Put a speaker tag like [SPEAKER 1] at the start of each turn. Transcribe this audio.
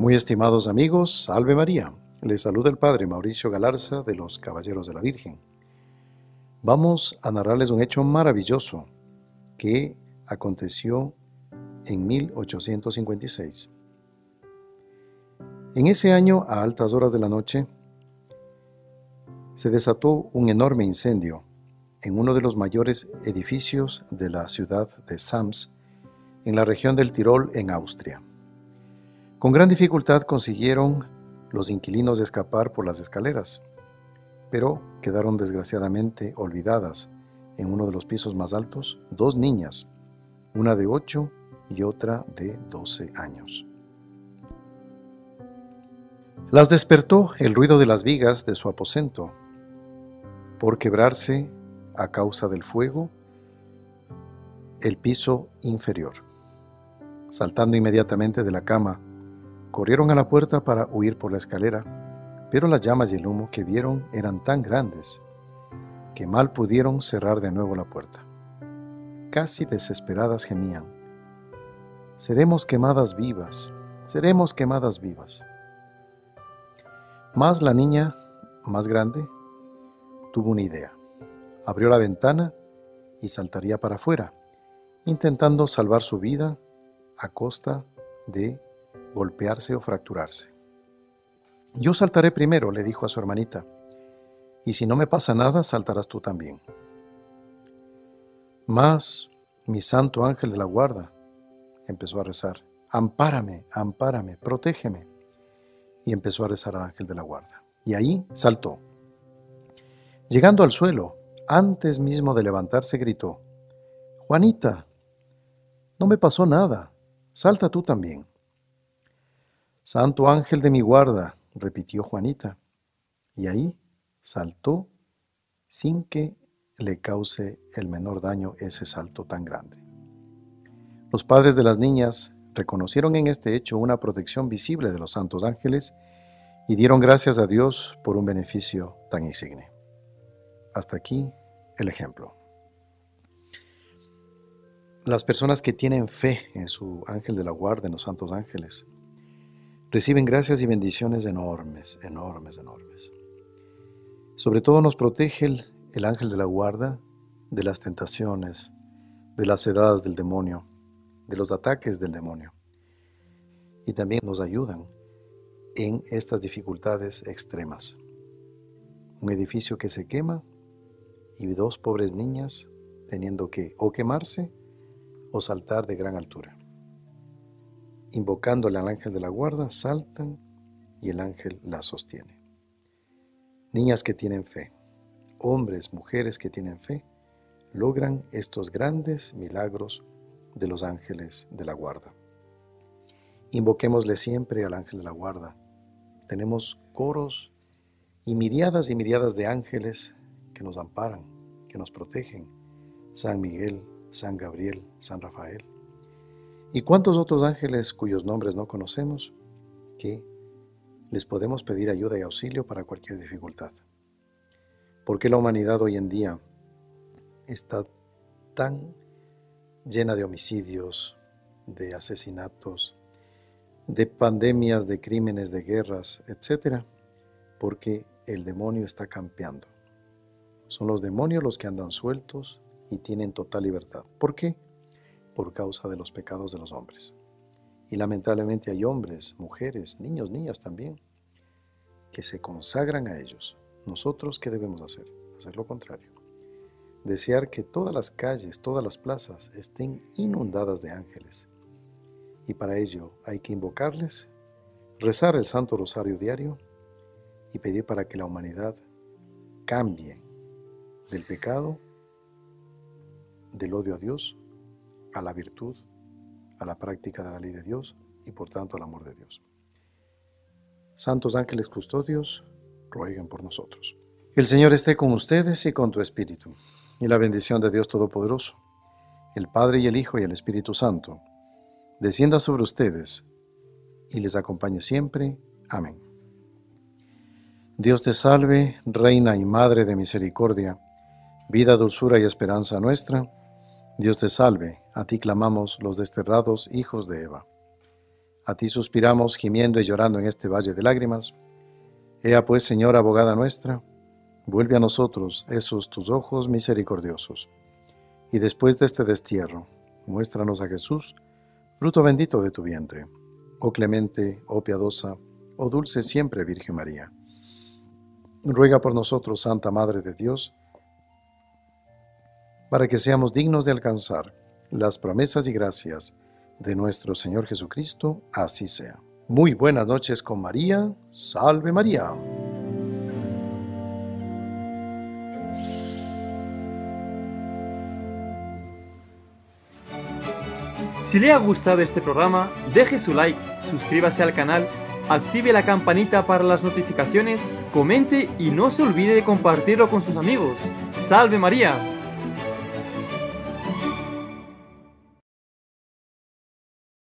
[SPEAKER 1] Muy estimados amigos, salve María. Les saluda el Padre Mauricio Galarza de los Caballeros de la Virgen. Vamos a narrarles un hecho maravilloso que aconteció en 1856. En ese año, a altas horas de la noche, se desató un enorme incendio en uno de los mayores edificios de la ciudad de Sams, en la región del Tirol, en Austria. Con gran dificultad consiguieron los inquilinos escapar por las escaleras, pero quedaron desgraciadamente olvidadas en uno de los pisos más altos dos niñas, una de 8 y otra de 12 años. Las despertó el ruido de las vigas de su aposento, por quebrarse a causa del fuego el piso inferior. Saltando inmediatamente de la cama, Corrieron a la puerta para huir por la escalera, pero las llamas y el humo que vieron eran tan grandes que mal pudieron cerrar de nuevo la puerta. Casi desesperadas gemían. Seremos quemadas vivas, seremos quemadas vivas. Más la niña, más grande, tuvo una idea. Abrió la ventana y saltaría para afuera, intentando salvar su vida a costa de golpearse o fracturarse. Yo saltaré primero, le dijo a su hermanita, y si no me pasa nada, saltarás tú también. Mas, mi santo ángel de la guarda, empezó a rezar, ampárame, ampárame, protégeme. Y empezó a rezar al ángel de la guarda. Y ahí saltó. Llegando al suelo, antes mismo de levantarse, gritó, Juanita, no me pasó nada, salta tú también. Santo ángel de mi guarda, repitió Juanita, y ahí saltó sin que le cause el menor daño ese salto tan grande. Los padres de las niñas reconocieron en este hecho una protección visible de los santos ángeles y dieron gracias a Dios por un beneficio tan insigne. Hasta aquí el ejemplo. Las personas que tienen fe en su ángel de la guarda, en los santos ángeles, reciben gracias y bendiciones enormes, enormes, enormes. Sobre todo nos protege el, ángel de la guarda de las tentaciones, de las sedadas del demonio, de los ataques del demonio. Y también nos ayudan en estas dificultades extremas. Un edificio que se quema y dos pobres niñas teniendo que o quemarse o saltar de gran altura invocándole al ángel de la guarda, saltan y el ángel la sostiene. Niñas que tienen fe, hombres, mujeres que tienen fe, logran estos grandes milagros de los ángeles de la guarda. Invoquémosle siempre al ángel de la guarda. Tenemos coros y miriadas y miriadas de ángeles que nos amparan, que nos protegen. San Miguel, San Gabriel, San Rafael. ¿Y cuántos otros ángeles cuyos nombres no conocemos que les podemos pedir ayuda y auxilio para cualquier dificultad? ¿Por qué la humanidad hoy en día está tan llena de homicidios, de asesinatos, de pandemias, de crímenes, de guerras, etcétera? Porque el demonio está campeando. Son los demonios los que andan sueltos y tienen total libertad. ¿Por qué? Por causa de los pecados de los hombres. Y lamentablemente hay hombres, mujeres, niños, niñas también, que se consagran a ellos. ¿Nosotros qué debemos hacer? Hacer lo contrario. Desear que todas las calles, todas las plazas estén inundadas de ángeles. Y para ello hay que invocarles, rezar el Santo Rosario diario y pedir para que la humanidad cambie del pecado, del odio a Dios, a la virtud, a la práctica de la ley de Dios y por tanto al amor de Dios. Santos ángeles custodios, rueguen por nosotros. El Señor esté con ustedes y con tu espíritu, y la bendición de Dios Todopoderoso, el Padre y el Hijo y el Espíritu Santo, descienda sobre ustedes y les acompañe siempre. Amén. Dios te salve, Reina y Madre de Misericordia, vida, dulzura y esperanza nuestra. Dios te salve, a ti clamamos los desterrados hijos de Eva. A ti suspiramos, gimiendo y llorando en este valle de lágrimas. Ea pues, Señora abogada nuestra, vuelve a nosotros esos tus ojos misericordiosos. Y después de este destierro, muéstranos a Jesús, fruto bendito de tu vientre. Oh clemente, oh piadosa, oh dulce siempre Virgen María. Ruega por nosotros, Santa Madre de Dios, para que seamos dignos de alcanzar las promesas y gracias de nuestro Señor Jesucristo, así sea. Muy buenas noches con María, salve María.
[SPEAKER 2] Si le ha gustado este programa, deje su like, suscríbase al canal, active la campanita para las notificaciones, comente y no se olvide de compartirlo con sus amigos. ¡Salve María!